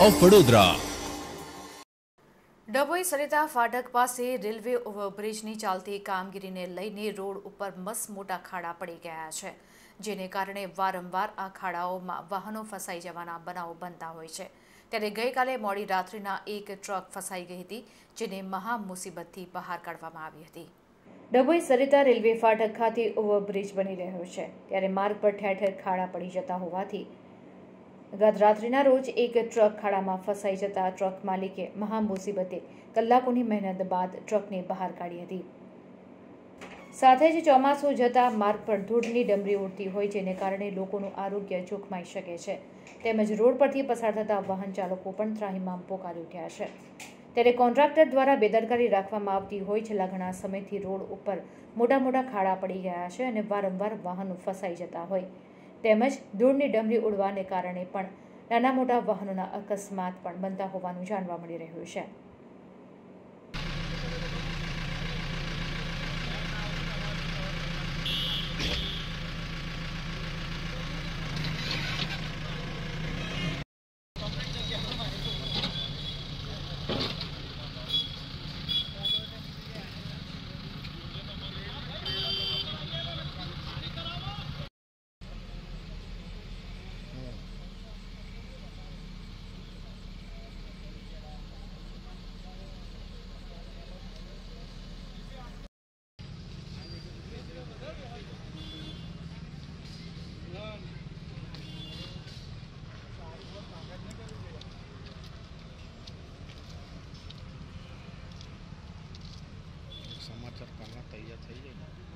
Of Vadodara Dabhoi Sarita ફાટક પાસે railway ઓવરબ્રિજની ચાલતી કામગીરીને લઈને રોડ ઉપર મસ મોટા ખાડા પડી ગયા છે જેને કારણે વારંવાર આ ખાડાઓમાં વાહનો ફસાઈ જવાના બનાવો બનતા હોય છે. ત્યારે ગઈકાલે મોડી રાત્રિના એક ટ્રક ફસાઈ ગઈ હતી જેને મહા મુસીબતથી બહાર કાઢવામાં આવી હતી. ડભોઈ સરિતા રેલવે ફાટક ખાતે ઓવરબ્રિજ બની રહ્યો છે ત્યારે માર્ગ પર ઠેર ઠેર ખાડા પડી જતા હોવાથી ગત રાત્રિના રોજ એક ટ્રક ખાડામાં ફસાઈ જતા ટ્રક માલિકે મહા મુસીબતે કલાકોની મહેનત બાદ ટ્રકને બહાર કાઢી હતી. સાથે જ ચોમાસું જતા માર્ગ પર ધૂળની ડમરી ઉડતી હોય જેને કારણે લોકોનું આરોગ્ય જોખમાઈ શકે છે. તેમજ રોડ પરથી પસાર થતા વાહન ચાલકો પણ ત્રાહિમામ પોકારી ઉઠ્યા છે. ત્યારે કોન્ટ્રાક્ટર દ્વારા બેદરકારી રાખવામાં આવતી હોય છેલ્લા ઘણા સમયથી રોડ ઉપર મોટા મોટા ખાડા પડી ગયા છે અને વારંવાર વાહનો ફસાઈ જતા હોય. તેમજ ધૂળની ડમરી ઉડવાને કારણે પણ નાના મોટા વાહનોના અકસ્માત પણ બનતા હોવાનું જાણવા મળી રહ્યું છે. 刚刚第 da 二